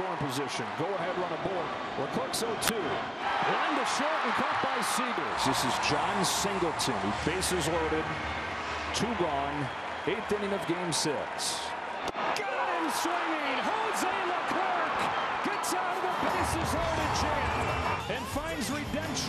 scoring position. Go ahead, run a board. Leclerc's 0-2. Line to short and caught by Seagers. This is Jon Singleton, who faces loaded. Two gone. Eighth inning of game six. Got him swinging. Jose Leclerc gets out of the bases loaded jam and finds redemption.